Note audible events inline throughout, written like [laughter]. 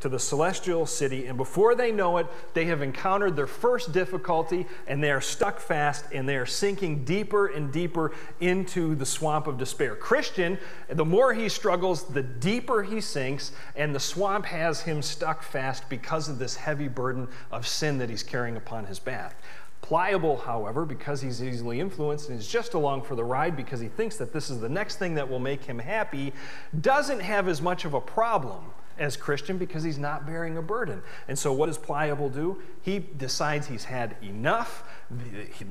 to the celestial city, and before they know it, they have encountered their first difficulty and they are stuck fast and they are sinking deeper and deeper into the swamp of despair. Christian, the more he struggles, the deeper he sinks, and the swamp has him stuck fast because of this heavy burden of sin that he's carrying upon his back. Pliable, however, because he's easily influenced and is just along for the ride because he thinks that this is the next thing that will make him happy, doesn't have as much of a problem as Christian because he's not bearing a burden. And so, what does Pliable do? He decides he's had enough.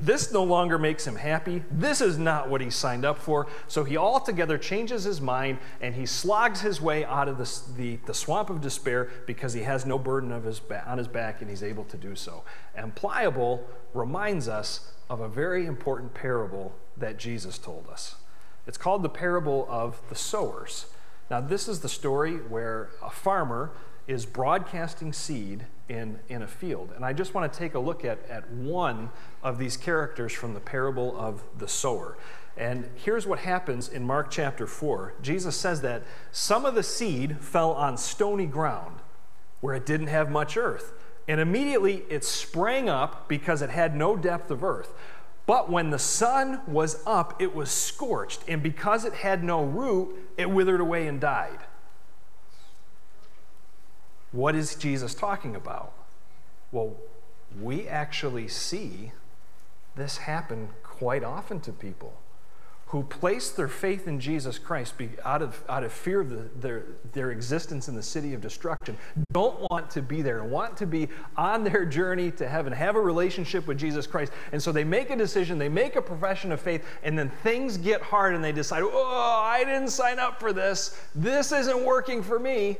This no longer makes him happy. This is not what he signed up for. So, he altogether changes his mind and he slogs his way out of the, the, the swamp of despair because he has no burden of his on his back and he's able to do so. And Pliable reminds us of a very important parable that Jesus told us. It's called the parable of the sowers. Now, this is the story where a farmer is broadcasting seed in, in a field. And I just want to take a look at, at one of these characters from the parable of the sower. And here's what happens in Mark chapter 4. Jesus says that some of the seed fell on stony ground where it didn't have much earth. And immediately it sprang up because it had no depth of earth. But when the sun was up, it was scorched, and because it had no root, it withered away and died. What is Jesus talking about? Well, we actually see this happen quite often to people who place their faith in Jesus Christ out of, out of fear of the, their, their existence in the city of destruction, don't want to be there, want to be on their journey to heaven, have a relationship with Jesus Christ. And so they make a decision, they make a profession of faith, and then things get hard and they decide, oh, I didn't sign up for this. This isn't working for me.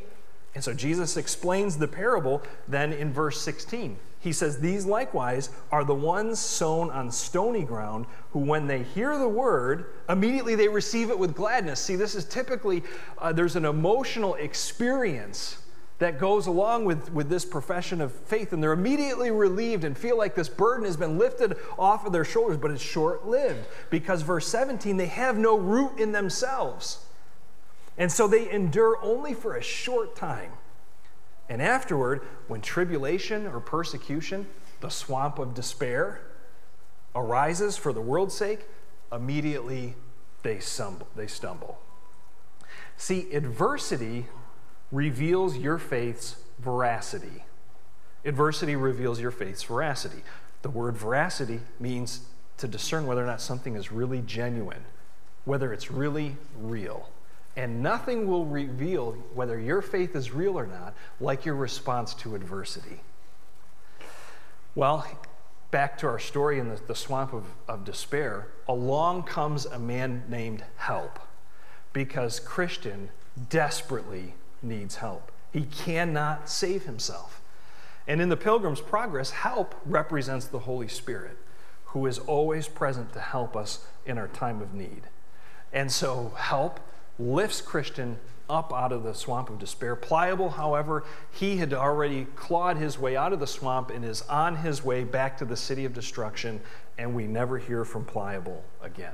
And so Jesus explains the parable then in verse 16. He says, These likewise are the ones sown on stony ground, who, when they hear the word, immediately they receive it with gladness. See, this is typically, uh, there's an emotional experience that goes along with, with this profession of faith, and they're immediately relieved and feel like this burden has been lifted off of their shoulders, but it's short lived because, verse 17, they have no root in themselves. And so they endure only for a short time. And afterward, when tribulation or persecution, the swamp of despair, arises for the world's sake, immediately they stumble. They stumble. See, adversity reveals your faith's veracity. Adversity reveals your faith's veracity. The word veracity means to discern whether or not something is really genuine, whether it's really real. And nothing will reveal whether your faith is real or not like your response to adversity. Well, back to our story in the, the swamp of, of despair, along comes a man named Help because Christian desperately needs help. He cannot save himself. And in the Pilgrim's Progress, help represents the Holy Spirit, who is always present to help us in our time of need. And so, help lifts Christian up out of the swamp of despair. Pliable, however, he had already clawed his way out of the swamp and is on his way back to the city of destruction, and we never hear from Pliable again.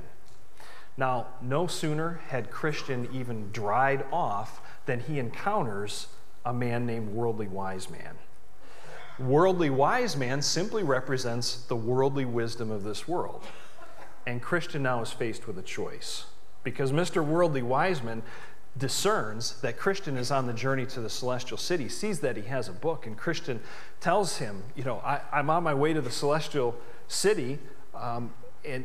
Now, no sooner had Christian even dried off than he encounters a man named Worldly Wise Man. Worldly Wise Man simply represents the worldly wisdom of this world. And Christian now is faced with a choice because Mr. Worldly Wiseman discerns that Christian is on the journey to the celestial city, sees that he has a book, and Christian tells him, You know, I, am on my way to the celestial city. Um, and,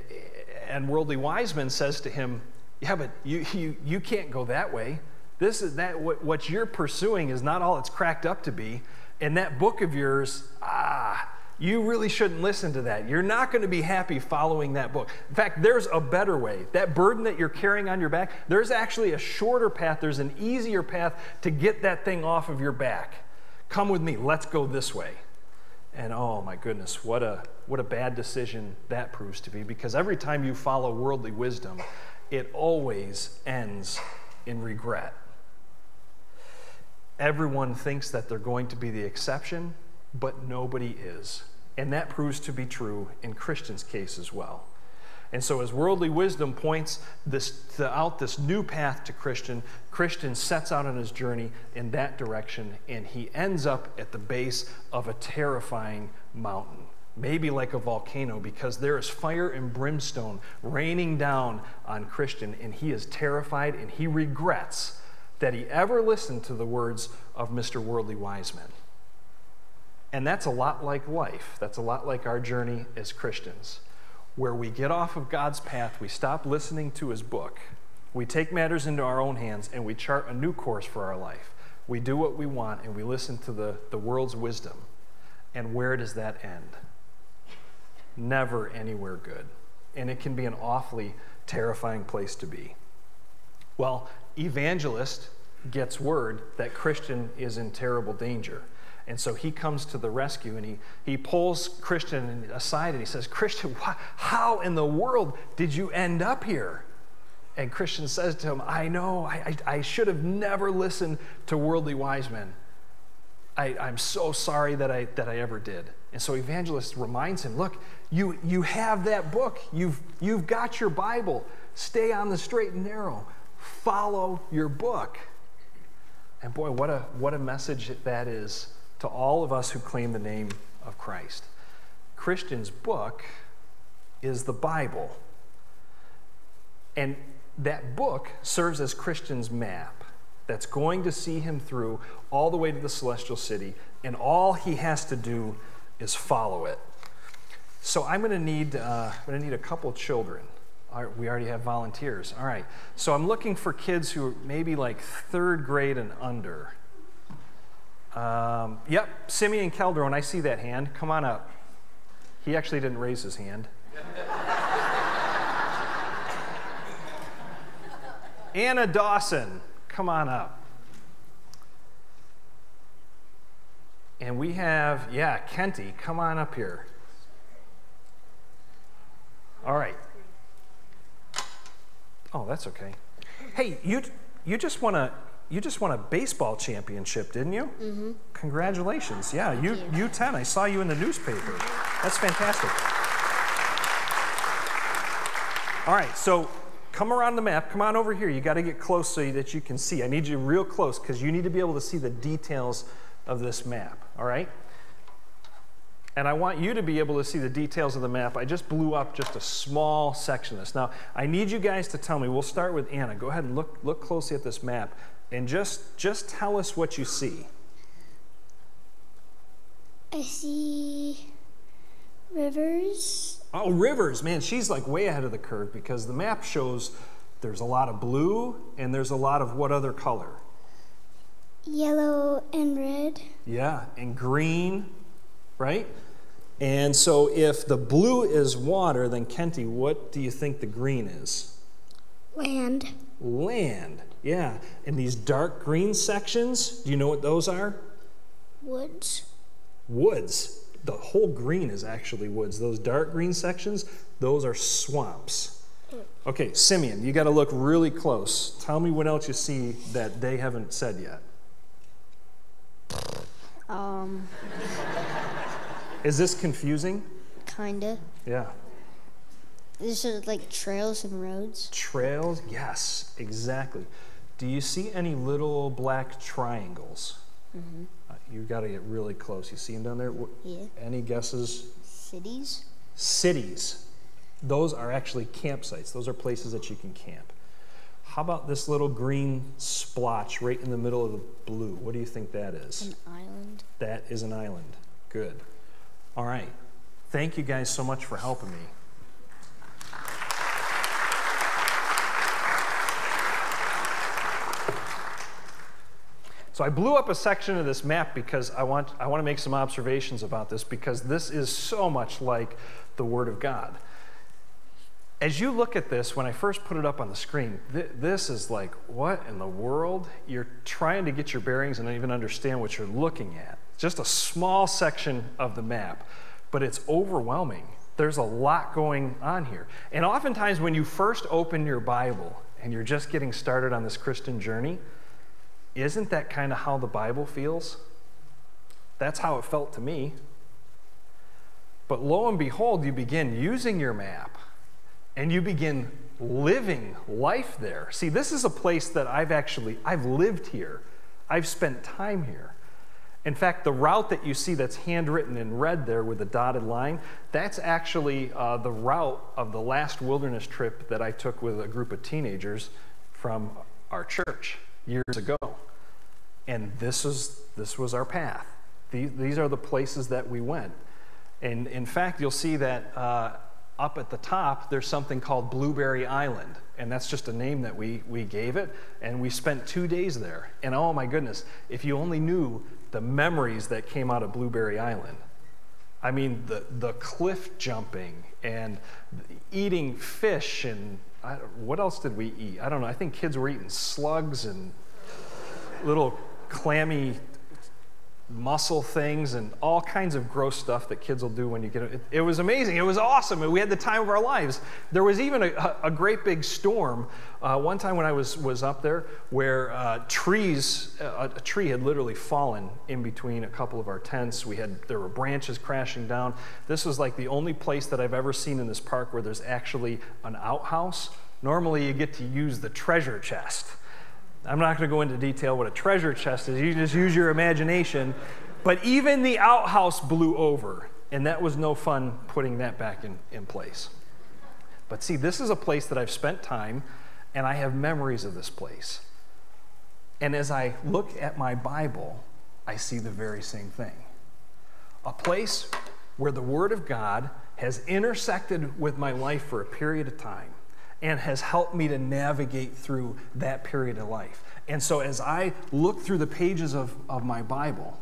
and Worldly Wiseman says to him, Yeah, but you, you, you can't go that way. This is that what, what you're pursuing is not all it's cracked up to be. And that book of yours, ah, you really shouldn't listen to that. You're not going to be happy following that book. In fact, there's a better way. That burden that you're carrying on your back, there's actually a shorter path, there's an easier path to get that thing off of your back. Come with me, let's go this way. And oh my goodness, what a what a bad decision that proves to be because every time you follow worldly wisdom, it always ends in regret. Everyone thinks that they're going to be the exception, but nobody is. And that proves to be true in Christian's case as well. And so, as worldly wisdom points this out this new path to Christian, Christian sets out on his journey in that direction, and he ends up at the base of a terrifying mountain, maybe like a volcano, because there is fire and brimstone raining down on Christian, and he is terrified and he regrets that he ever listened to the words of Mr. Worldly Wiseman. And that's a lot like life. That's a lot like our journey as Christians, where we get off of God's path, we stop listening to his book, we take matters into our own hands, and we chart a new course for our life. We do what we want, and we listen to the, the world's wisdom. And where does that end? Never anywhere good. And it can be an awfully terrifying place to be. Well, evangelist gets word that Christian is in terrible danger. And so he comes to the rescue and he, he pulls Christian aside and he says, Christian, how in the world did you end up here? And Christian says to him, I know, I, I, I should have never listened to worldly wise men. I, I'm so sorry that I, that I ever did. And so evangelist reminds him, look, you, you have that book. You've, you've got your Bible. Stay on the straight and narrow. Follow your book. And boy, what a, what a message that is to all of us who claim the name of Christ. Christian's book is the Bible. And that book serves as Christian's map that's going to see him through all the way to the celestial city, and all he has to do is follow it. So I'm going to need, uh, I'm going to need a couple children. we already have volunteers. All right. So I'm looking for kids who are maybe like third grade and under. Um, yep, Simeon Calderon, I see that hand. Come on up. He actually didn't raise his hand. [laughs] Anna Dawson, come on up. And we have, yeah, Kenty, come on up here. All right. Oh, that's okay. Hey, you you just want to you just won a baseball championship, didn't you? Mm-hmm. Congratulations. Yeah, you, you U10. I saw you in the newspaper. That's fantastic. All right, so come around the map. Come on over here. You got to get close so that you can see. I need you real close because you need to be able to see the details of this map. All right? And I want you to be able to see the details of the map. I just blew up just a small section of this. Now, I need you guys to tell me. We'll start with Anna. Go ahead and look, look closely at this map and just just tell us what you see. I see rivers. Oh, rivers, man, she's like way ahead of the curve because the map shows there's a lot of blue and there's a lot of what other color? Yellow and red. Yeah, and green, right? And so if the blue is water, then Kenty, what do you think the green is? Land. Land. Yeah. And these dark green sections, do you know what those are? Woods. Woods. The whole green is actually woods. Those dark green sections, those are swamps. Okay, Simeon, you got to look really close. Tell me what else you see that they haven't said yet. Um. Is this confusing? Kinda. Yeah. Is it like trails and roads? Trails, yes, exactly. Do you see any little black triangles? Mm-hmm. Uh, you got to get really close. You see them down there? Yeah. Any guesses? Cities. Cities. Those are actually campsites. Those are places that you can camp. How about this little green splotch right in the middle of the blue? What do you think that is? An island. That is an island. Good. All right. Thank you guys so much for helping me. So I blew up a section of this map because I want, I want to make some observations about this because this is so much like the Word of God. As you look at this, when I first put it up on the screen, th- this is like, what in the world? You're trying to get your bearings and even understand what you're looking at. Just a small section of the map, but it's overwhelming. There's a lot going on here. And oftentimes, when you first open your Bible and you're just getting started on this Christian journey, isn't that kind of how the Bible feels? That's how it felt to me. But lo and behold, you begin using your map and you begin living life there. See, this is a place that I've actually I've lived here. I've spent time here. In fact, the route that you see that's handwritten in red there with the dotted line, that's actually uh, the route of the last wilderness trip that I took with a group of teenagers from our church years ago. And this was, this was our path. These, these are the places that we went. And in fact, you'll see that uh, up at the top, there's something called Blueberry Island. And that's just a name that we, we gave it. And we spent two days there. And oh my goodness, if you only knew the memories that came out of Blueberry Island. I mean, the, the cliff jumping and eating fish and I, what else did we eat? I don't know. I think kids were eating slugs and little clammy mussel things and all kinds of gross stuff that kids will do when you get it. It was amazing. It was awesome. We had the time of our lives. There was even a, a great big storm uh, one time when I was, was up there where uh, trees, a, a, tree had literally fallen in between a couple of our tents. We had, there were branches crashing down. This was like the only place that I've ever seen in this park where there's actually an outhouse. Normally you get to use the treasure chest. I'm not going to go into detail what a treasure chest is. You just use your imagination. But even the outhouse blew over, and that was no fun putting that back in, in place. But see, this is a place that I've spent time, and I have memories of this place. And as I look at my Bible, I see the very same thing. A place where the Word of God has intersected with my life for a period of time and has helped me to navigate through that period of life. And so as I look through the pages of, of my Bible,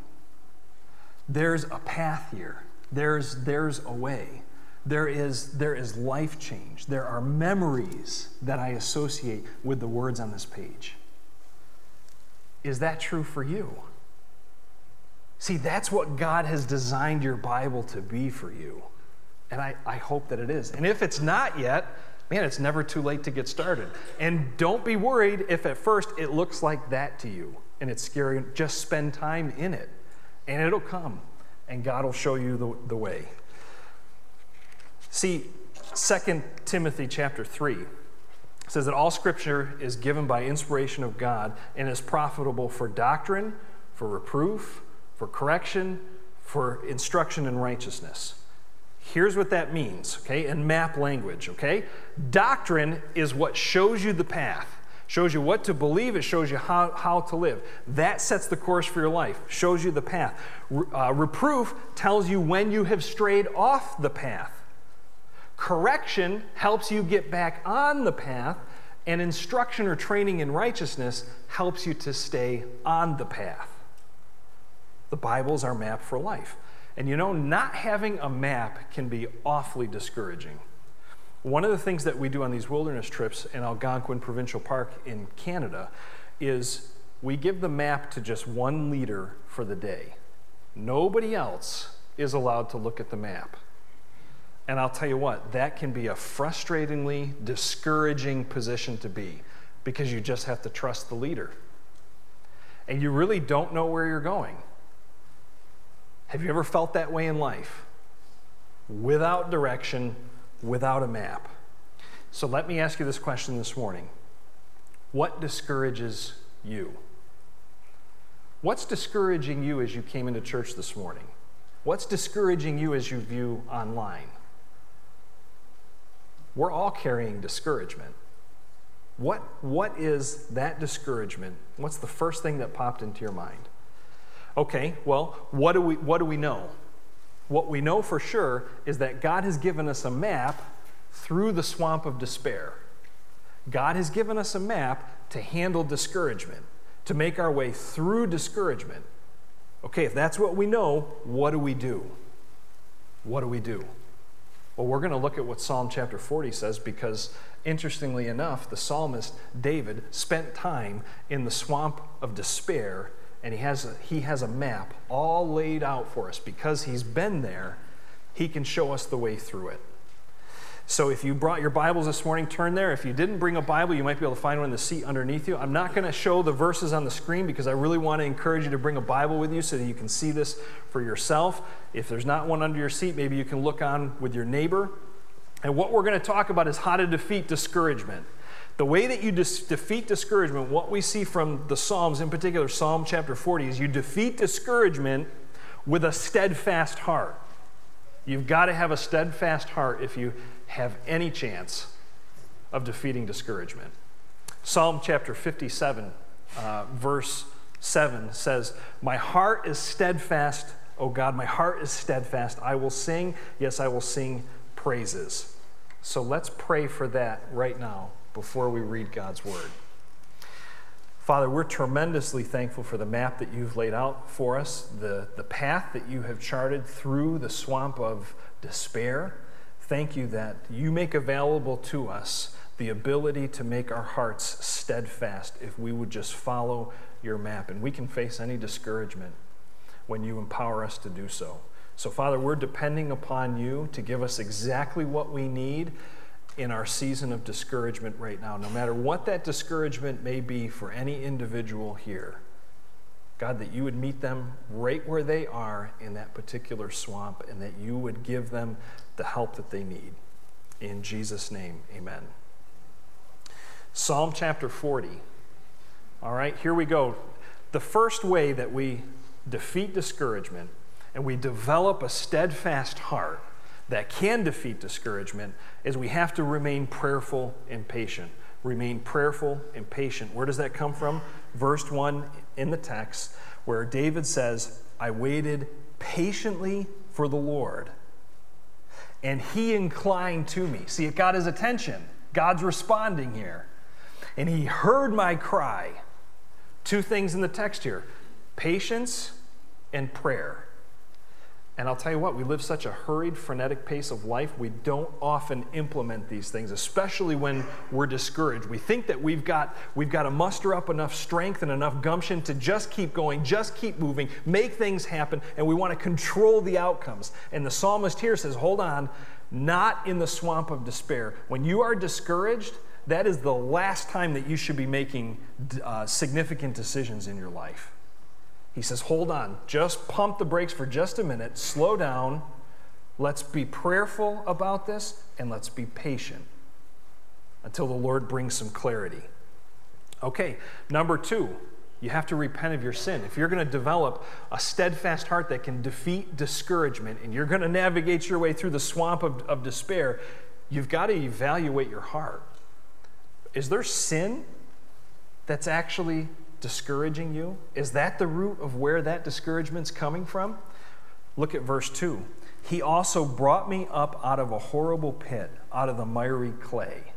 there's a path here. There's, there's a way. There is, there is life change. There are memories that I associate with the words on this page. Is that true for you? See, that's what God has designed your Bible to be for you. And I, I hope that it is. And if it's not yet, man, it's never too late to get started. And don't be worried if at first it looks like that to you and it's scary. Just spend time in it, and it'll come, and God will show you the, the way. See, 2 Timothy chapter 3 says that all scripture is given by inspiration of God and is profitable for doctrine, for reproof, for correction, for instruction in righteousness. Here's what that means, okay, in map language, okay? Doctrine is what shows you the path, shows you what to believe, it shows you how, how to live. That sets the course for your life, shows you the path. Uh, reproof tells you when you have strayed off the path. Correction helps you get back on the path, and instruction or training in righteousness helps you to stay on the path. The Bible is our map for life. And you know, not having a map can be awfully discouraging. One of the things that we do on these wilderness trips in Algonquin Provincial Park in Canada is we give the map to just one leader for the day. Nobody else is allowed to look at the map. And I'll tell you what, that can be a frustratingly discouraging position to be because you just have to trust the leader. And you really don't know where you're going. Have you ever felt that way in life? Without direction, without a map. So let me ask you this question this morning What discourages you? What's discouraging you as you came into church this morning? What's discouraging you as you view online? We're all carrying discouragement. What, what is that discouragement? What's the first thing that popped into your mind? Okay, well, what do we, what do we know? What we know for sure is that God has given us a map through the swamp of despair. God has given us a map to handle discouragement, to make our way through discouragement. Okay, if that's what we know, what do we do? What do we do? Well, we're going to look at what Psalm chapter 40 says because, interestingly enough, the psalmist David spent time in the swamp of despair and he has, a, he has a map all laid out for us. Because he's been there, he can show us the way through it. So if you brought your Bibles this morning, turn there. If you didn't bring a Bible, you might be able to find one in the seat underneath you. I'm not going to show the verses on the screen because I really want to encourage you to bring a Bible with you so that you can see this for yourself. If there's not one under your seat, maybe you can look on with your neighbor. And what we're going to talk about is how to defeat discouragement. The way that you defeat discouragement, what we see from the Psalms, in particular Psalm chapter 40, is you defeat discouragement with a steadfast heart. You've got to have a steadfast heart if you have any chance of defeating discouragement. Psalm chapter 57, uh, verse 7 says, My heart is steadfast, O God, my heart is steadfast. I will sing, yes, I will sing praises. So let's pray for that right now before we read God's word. Father, we're tremendously thankful for the map that you've laid out for us, the, the path that you have charted through the swamp of despair. Thank you that you make available to us the ability to make our hearts steadfast if we would just follow your map. And we can face any discouragement when you empower us to do so. So, Father, we're depending upon you to give us exactly what we need in our season of discouragement right now, no matter what that discouragement may be for any individual here. God, that you would meet them right where they are in that particular swamp and that you would give them the help that they need. In Jesus' name, amen. Psalm chapter 40. All right, here we go. The first way that we defeat discouragement and we develop a steadfast heart that can defeat discouragement is we have to remain prayerful and patient. Remain prayerful and patient. Where does that come from? Verse 1 in the text, where David says, I waited patiently for the Lord, and he inclined to me. See, it got his attention. God's responding here and he heard my cry. Two things in the text here patience and prayer. And I'll tell you what, we live such a hurried, frenetic pace of life, we don't often implement these things, especially when we're discouraged. We think that we've got, we've got to muster up enough strength and enough gumption to just keep going, just keep moving, make things happen, and we want to control the outcomes. And the psalmist here says, hold on, not in the swamp of despair. When you are discouraged, that is the last time that you should be making uh, significant decisions in your life. He says, hold on, just pump the brakes for just a minute, slow down, let's be prayerful about this, and let's be patient until the Lord brings some clarity. Okay, number two, you have to repent of your sin. If you're going to develop a steadfast heart that can defeat discouragement and you're going to navigate your way through the swamp of, of despair, you've got to evaluate your heart. Is there sin that's actually discouraging you? Is that the root of where that discouragement's coming from? Look at verse 2. He also brought me up out of a horrible pit, out of the miry clay.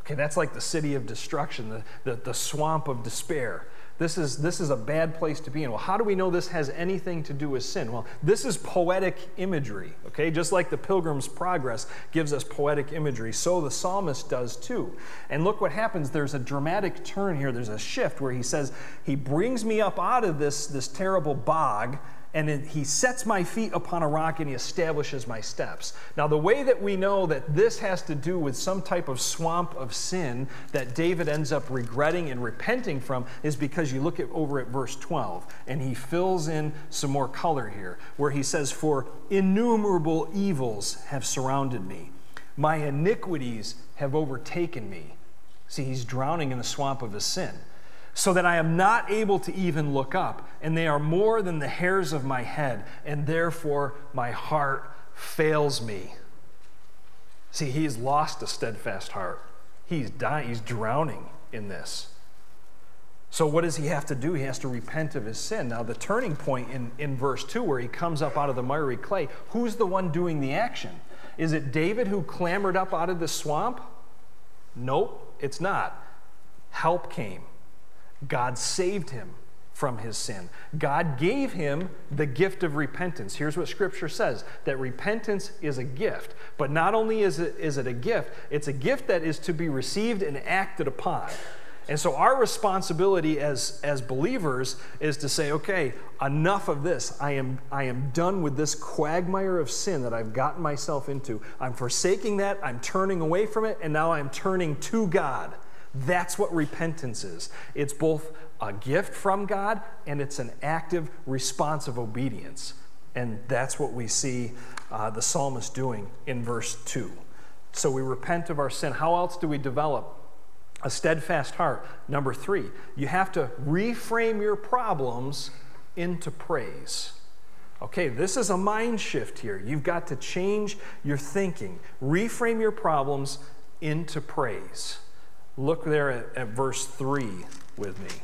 Okay, that's like the city of destruction, the, the, the swamp of despair. This is, this is a bad place to be in. Well, how do we know this has anything to do with sin? Well, this is poetic imagery, okay? Just like the Pilgrim's Progress gives us poetic imagery, so the psalmist does too. And look what happens. There's a dramatic turn here. There's a shift where he says, He brings me up out of this, this terrible bog and he sets my feet upon a rock and he establishes my steps. Now, the way that we know that this has to do with some type of swamp of sin that David ends up regretting and repenting from is because you look at over at verse 12 and he fills in some more color here where he says, For innumerable evils have surrounded me, my iniquities have overtaken me. See, he's drowning in the swamp of his sin so that I am not able to even look up, and they are more than the hairs of my head, and therefore my heart fails me. See, he has lost a steadfast heart. He's dying, he's drowning in this. So, what does he have to do? He has to repent of his sin. Now, the turning point in, in verse 2, where he comes up out of the miry clay, who's the one doing the action? Is it David who clambered up out of the swamp? Nope, it's not. Help came. God saved him from his sin. God gave him the gift of repentance. Here's what Scripture says that repentance is a gift. But not only is it, is it a gift, it's a gift that is to be received and acted upon. And so, our responsibility as, as believers is to say, okay, enough of this. I am, I am done with this quagmire of sin that I've gotten myself into. I'm forsaking that, I'm turning away from it, and now I'm turning to God. That's what repentance is. It's both a gift from God and it's an active, responsive obedience. And that's what we see uh, the psalmist doing in verse 2. So we repent of our sin. How else do we develop a steadfast heart? Number three, you have to reframe your problems into praise. Okay, this is a mind shift here. You've got to change your thinking, reframe your problems into praise. Look there at, at verse 3 with me.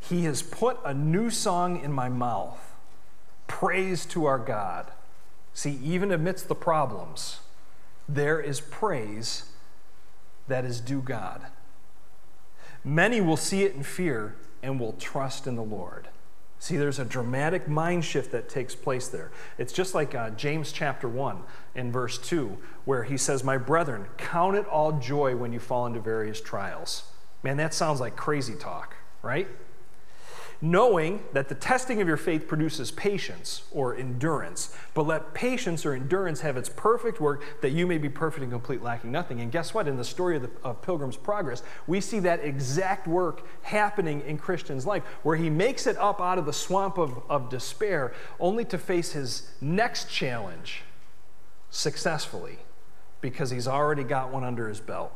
He has put a new song in my mouth. Praise to our God. See, even amidst the problems, there is praise that is due God. Many will see it in fear and will trust in the Lord. See, there's a dramatic mind shift that takes place there. It's just like uh, James chapter 1 in verse 2, where he says, My brethren, count it all joy when you fall into various trials. Man, that sounds like crazy talk, right? knowing that the testing of your faith produces patience or endurance. But let patience or endurance have its perfect work, that you may be perfect and complete, lacking nothing. And guess what? In the story of, the, of Pilgrim's Progress, we see that exact work happening in Christian's life, where he makes it up out of the swamp of, of despair, only to face his next challenge successfully, because he's already got one under his belt.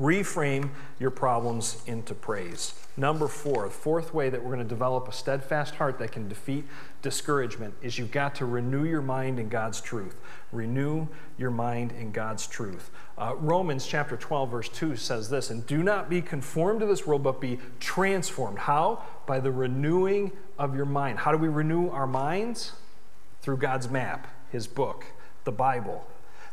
Reframe your problems into praise. Number four, the fourth way that we're going to develop a steadfast heart that can defeat discouragement is you've got to renew your mind in God's truth. Renew your mind in God's truth. Uh, Romans chapter 12, verse 2 says this And do not be conformed to this world, but be transformed. How? By the renewing of your mind. How do we renew our minds? Through God's map, His book, the Bible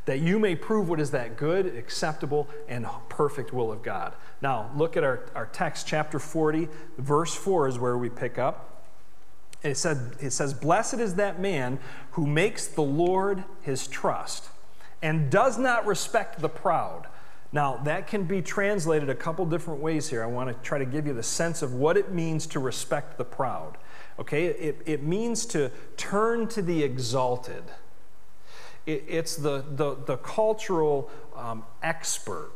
that you may prove what is that good, acceptable, and perfect will of God. Now, look at our, our text, chapter 40, verse 4 is where we pick up. It, said, it says, Blessed is that man who makes the Lord his trust and does not respect the proud. Now, that can be translated a couple different ways here. I want to try to give you the sense of what it means to respect the proud. Okay, it, it means to turn to the exalted. It, it's the, the, the cultural um, expert.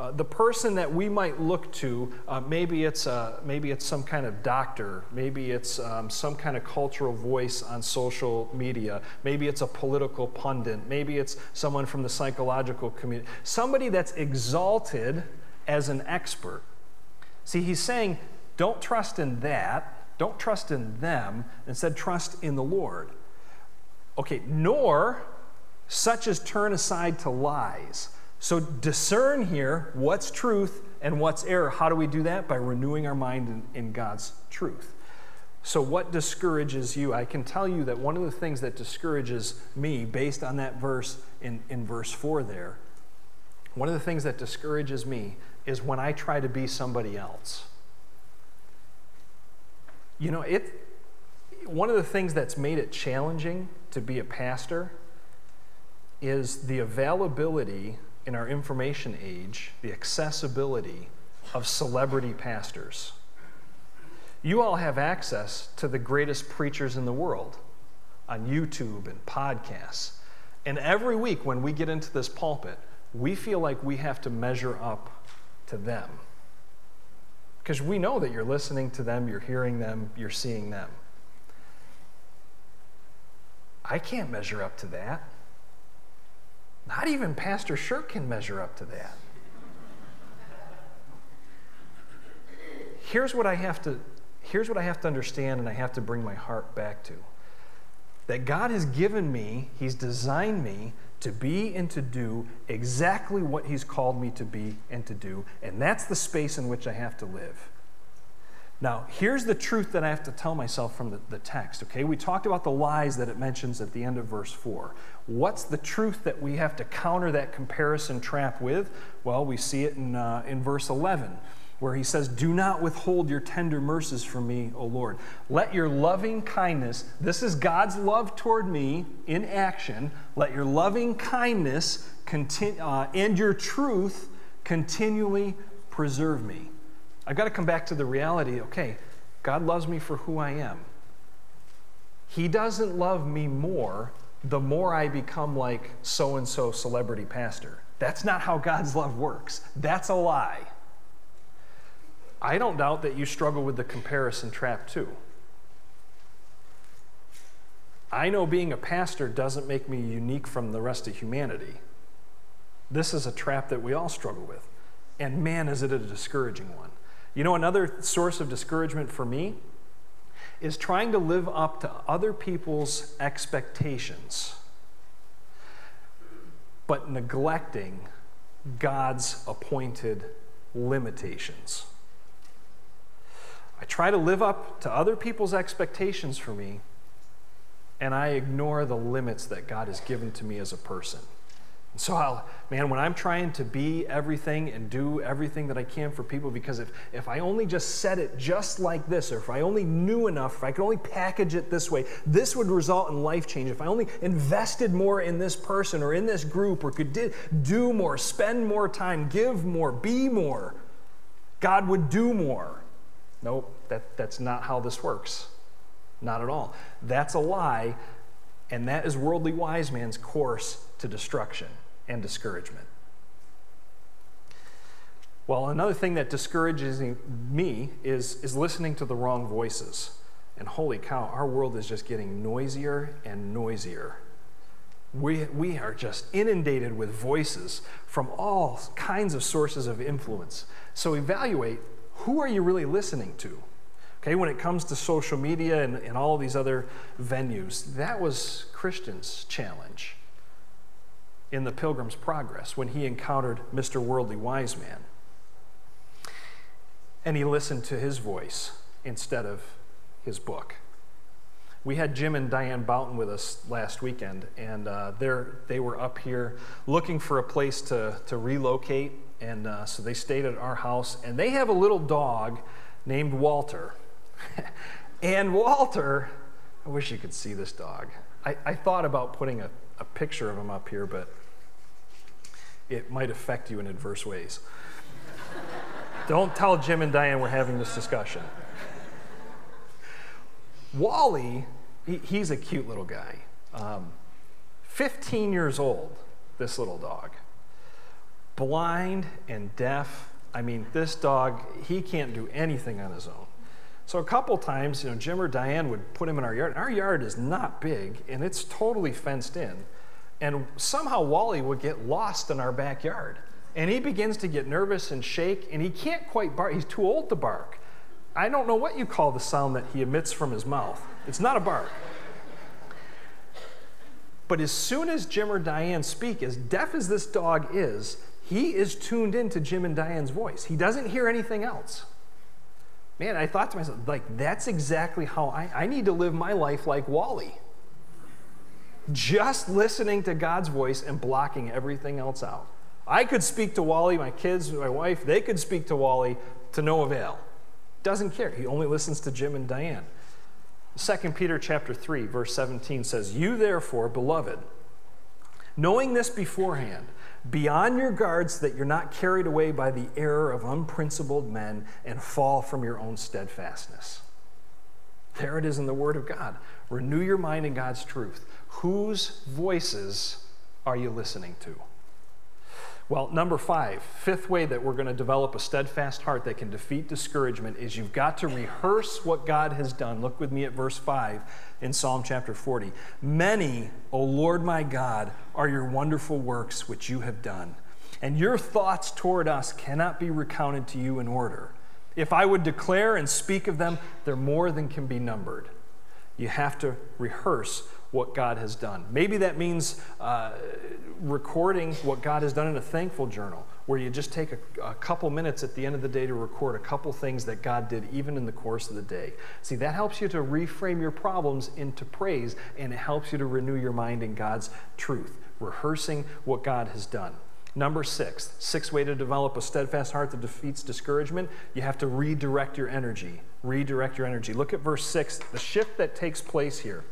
Uh, the person that we might look to, uh, maybe, it's a, maybe it's some kind of doctor, maybe it's um, some kind of cultural voice on social media, maybe it's a political pundit, maybe it's someone from the psychological community, somebody that's exalted as an expert. See, he's saying, don't trust in that, don't trust in them, instead, trust in the Lord. Okay, nor such as turn aside to lies. So discern here what's truth and what's error. How do we do that? By renewing our mind in, in, God's truth. So, what discourages you? I can tell you that one of the things that discourages me, based on that verse in, in verse 4 there, one of the things that discourages me is when I try to be somebody else. You know, it, one of the things that's made it challenging to be a pastor is the availability in our information age, the accessibility of celebrity pastors. You all have access to the greatest preachers in the world on YouTube and podcasts. And every week when we get into this pulpit, we feel like we have to measure up to them. Because we know that you're listening to them, you're hearing them, you're seeing them. I can't measure up to that. Not even Pastor Shirk can measure up to that. Here's what I have to here's what I have to understand and I have to bring my heart back to. That God has given me, he's designed me to be and to do exactly what he's called me to be and to do, and that's the space in which I have to live. Now, here's the truth that I have to tell myself from the, the, text, okay? We talked about the lies that it mentions at the end of verse 4. What's the truth that we have to counter that comparison trap with? Well, we see it in, uh, in verse 11, where he says, Do not withhold your tender mercies from me, O Lord. Let your loving kindness, this is God's love toward me in action, let your loving kindness continue, uh, and your truth continually preserve me. I've got to come back to the reality okay, God loves me for who I am. He doesn't love me more the more I become like so and so celebrity pastor. That's not how God's love works. That's a lie. I don't doubt that you struggle with the comparison trap too. I know being a pastor doesn't make me unique from the rest of humanity. This is a trap that we all struggle with. And man, is it a discouraging one. You know, another source of discouragement for me is trying to live up to other people's expectations, but neglecting God's appointed limitations. I try to live up to other people's expectations for me, and I ignore the limits that God has given to me as a person. So, I'll, man, when I'm trying to be everything and do everything that I can for people, because if, if I only just said it just like this, or if I only knew enough, if I could only package it this way, this would result in life change. If I only invested more in this person or in this group, or could di- do more, spend more time, give more, be more, God would do more. Nope, that, that's not how this works. Not at all. That's a lie, and that is worldly wise man's course to destruction and discouragement. Well, another thing that discourages me is, is listening to the wrong voices. And holy cow, our world is just getting noisier and noisier. We, we are just inundated with voices from all kinds of sources of influence. So evaluate who are you really listening to? Okay, when it comes to social media and, and all these other venues, that was Christian's challenge in the Pilgrim's Progress when he encountered Mr. Worldly Wise Man. And he listened to his voice instead of his book. We had Jim and Diane Boughton with us last weekend, and uh, they were up here looking for a place to, to relocate. And uh, so they stayed at our house, and they have a little dog named Walter. [laughs] and Walter, I wish you could see this dog. I, I thought about putting a, a picture of him up here, but it might affect you in adverse ways. Don't tell Jim and Diane we're having this discussion. Wally, he, he's a cute little guy. Um, 15 years old, this little dog. Blind and deaf. I mean, this dog, he can't do anything on his own. So a couple times, you know, Jim or Diane would put him in our yard. Our yard is not big, and it's totally fenced in. And somehow Wally would get lost in our backyard. And he begins to get nervous and shake, and he can't quite bark. He's too old to bark. I don't know what you call the sound that he emits from his mouth. It's not a bark. But as soon as Jim or Diane speak, as deaf as this dog is, he is tuned into Jim and Diane's voice. He doesn't hear anything else. Man, I thought to myself, like, that's exactly how I, I need to live my life like Wally just listening to God's voice and blocking everything else out. I could speak to Wally, my kids, my wife, they could speak to Wally to no avail. Doesn't care. He only listens to Jim and Diane. 2 Peter chapter 3 verse 17 says, "You therefore, beloved, knowing this beforehand, be on your guards that you're not carried away by the error of unprincipled men and fall from your own steadfastness." There it is in the word of God. Renew your mind in God's truth. Whose voices are you listening to? Well, number five, fifth way that we're going to develop a steadfast heart that can defeat discouragement is you've got to rehearse what God has done. Look with me at verse 5 in Psalm chapter 40. Many, O Lord my God, are your wonderful works which you have done, and your thoughts toward us cannot be recounted to you in order. If I would declare and speak of them, they're more than can be numbered. You have to rehearse what God has done. Maybe that means uh, recording what God has done in a thankful journal, where you just take a, a, couple minutes at the end of the day to record a couple things that God did even in the course of the day. See, that helps you to reframe your problems into praise, and it helps you to renew your mind in God's truth, rehearsing what God has done. Number six, sixth way to develop a steadfast heart that defeats discouragement, you have to redirect your energy. Redirect your energy. Look at verse six, the shift that takes place here.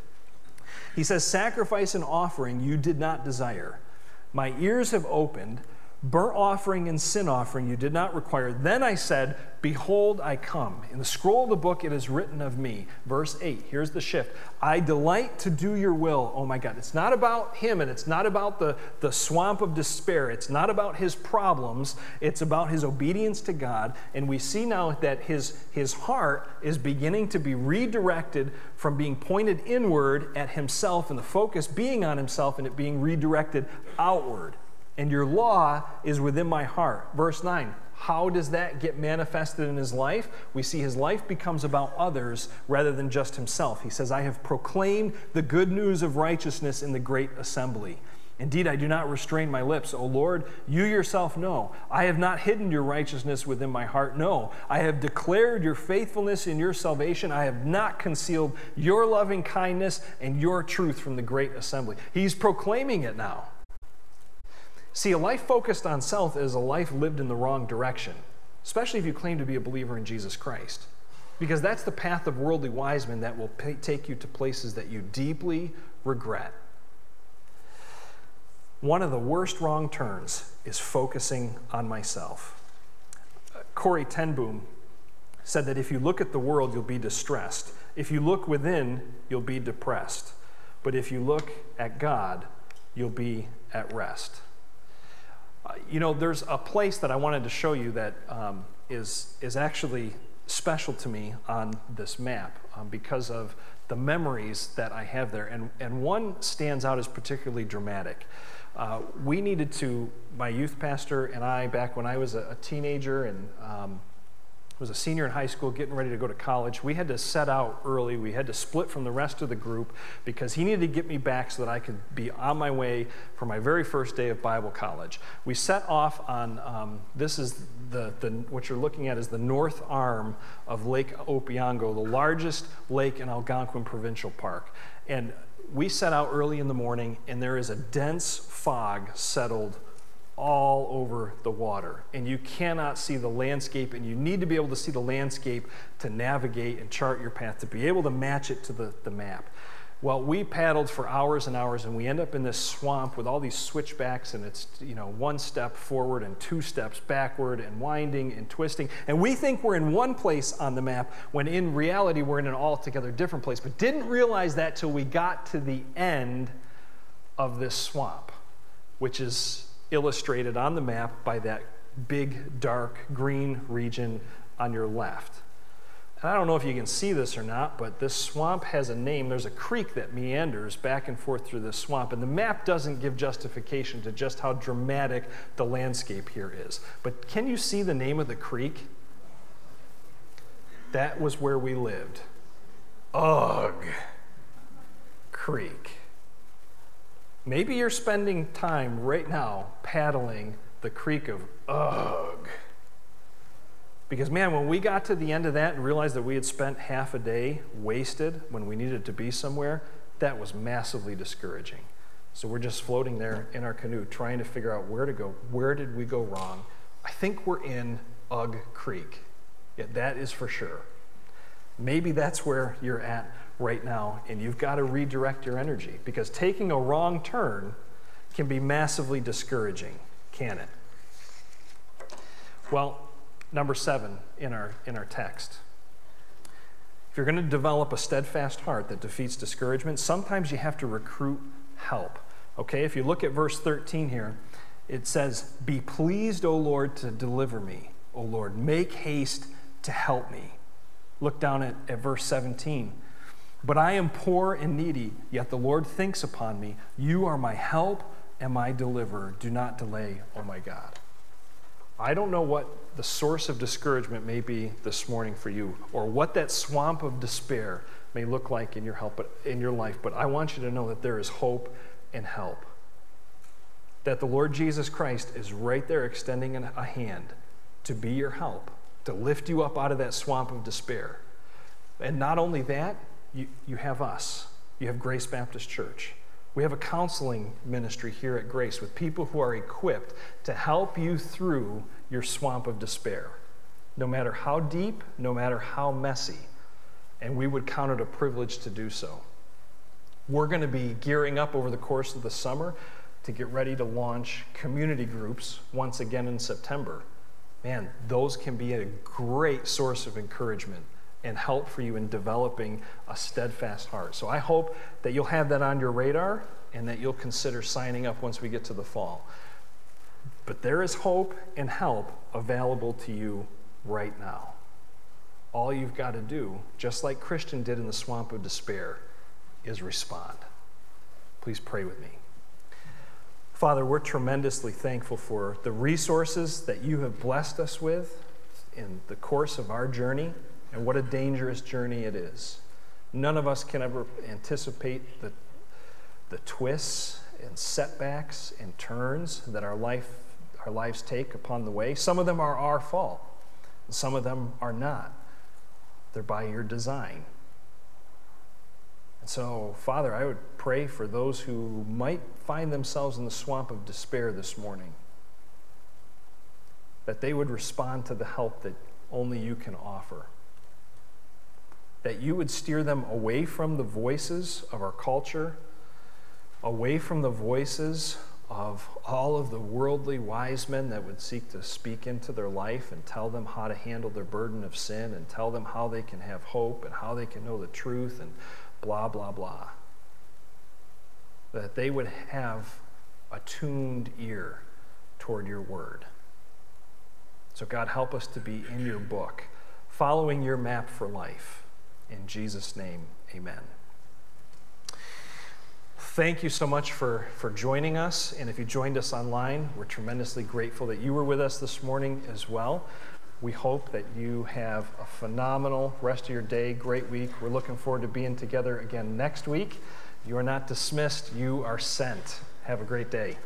He says, Sacrifice and offering you did not desire. My ears have opened. Burnt offering and sin offering you did not require. Then I said, Behold, I come. In the scroll of the book it is written of me. Verse 8, here's the shift. I delight to do your will. Oh my God. It's not about him and it's not about the, the swamp of despair. It's not about his problems. It's about his obedience to God. And we see now that his, his heart is beginning to be redirected from being pointed inward at himself and the focus being on himself and it being redirected outward and your law is within my heart. Verse 9. How does that get manifested in his life? We see his life becomes about others rather than just himself. He says, I have proclaimed the good news of righteousness in the great assembly. Indeed, I do not restrain my lips. O Lord, you yourself know. I have not hidden your righteousness within my heart. No, I have declared your faithfulness in your salvation. I have not concealed your loving kindness and your truth from the great assembly. He's proclaiming it now. See, a life focused on self is a life lived in the wrong direction, especially if you claim to be a believer in Jesus Christ. Because that's the path of worldly wise men that will pay, take you to places that you deeply regret. One of the worst wrong turns is focusing on myself. Corrie ten Boom said that if you look at the world, you'll be distressed. If you look within, you'll be depressed. But if you look at God, you'll be at rest. You know, there's a place that I wanted to show you that um, is is, actually special to me on this map um, because of the memories that I have there. And, and one stands out as particularly dramatic. Uh, we needed to, my youth pastor and I, back when I was a, a teenager and um, was a senior in high school, getting ready to go to college, we had to set out early. We had to split from the rest of the group because he needed to get me back so that I could be on my way for my very first day of Bible college. We set off on um, this is the, the what you're looking at is the north arm of Lake Opeongo, the largest lake in Algonquin Provincial Park. And we set out early in the morning, and there is a dense fog settled all over the water. And you cannot see the landscape, and you need to be able to see the landscape to navigate and chart your path, to be able to match it to the, the map. Well, we paddled for hours and hours, and we end up in this swamp with all these switchbacks, and it's you know one step forward and two steps backward, and winding and twisting. And we think we're in one place on the map, when in reality we're in an altogether different place. But didn't realize that till we got to the end of this swamp, which is illustrated on the map by that big dark green region on your left. And I don't know if you can see this or not, but this swamp has a name. There's a creek that meanders back and forth through this swamp, and the map doesn't give justification to just how dramatic the landscape here is. But can you see the name of the creek? That was where we lived. Ugh. Creek. Maybe you're spending time right now paddling the creek of Ugh. Because, man, when we got to the end of that and realized that we had spent half a day wasted when we needed to be somewhere, that was massively discouraging. So we're just floating there in our canoe trying to figure out where to go. Where did we go wrong? I think we're in Ugg Creek. Yeah, that is for sure. Maybe that's where you're at right now, and you've got to redirect your energy because taking a wrong turn can be massively discouraging, can it? Well, number seven in our, in our text. If you're going to develop a steadfast heart that defeats discouragement, sometimes you have to recruit help. Okay, if you look at verse 13 here, it says, Be pleased, O Lord, to deliver me. O Lord, make haste to help me. Look down at, at verse 17. But I am poor and needy, yet the Lord thinks upon me. You are my help and my deliverer. Do not delay, O my God. I don't know what the source of discouragement may be this morning for you, or what that swamp of despair may look like in your help, but in your life. But I want you to know that there is hope and help. That the Lord Jesus Christ is right there extending a hand to be your help, to lift you up out of that swamp of despair. And not only that, you, you have us. You have Grace Baptist Church. We have a counseling ministry here at Grace with people who are equipped to help you through your swamp of despair, no matter how deep, no matter how messy. And we would count it a privilege to do so. We're going to be gearing up over the course of the summer to get ready to launch community groups once again in September. Man, those can be a great source of encouragement and help for you in developing a steadfast heart. So I hope that you'll have that on your radar and that you'll consider signing up once we get to the fall. But there is hope and help available to you right now. All you've got to do, just like Christian did in the swamp of despair, is respond. Please pray with me. Father, we're tremendously thankful for the resources that you have blessed us with in the course of our journey, and what a dangerous journey it is. None of us can ever anticipate the, the twists and setbacks and turns that our, life, our lives take upon the way. Some of them are our fault, some of them are not. They're by your design. And so, Father, I would pray for those who might find themselves in the swamp of despair this morning that they would respond to the help that only you can offer. That you would steer them away from the voices of our culture, away from the voices of all of the worldly wise men that would seek to speak into their life and tell them how to handle their burden of sin and tell them how they can have hope and how they can know the truth and blah, blah, blah. That they would have a tuned ear toward your word. So, God, help us to be in your book, following your map for life. In Jesus' name, amen. Thank you so much for, for joining us. And if you joined us online, we're tremendously grateful that you were with us this morning as well. We hope that you have a phenomenal rest of your day, great week. We're looking forward to being together again next week. You are not dismissed, you are sent. Have a great day.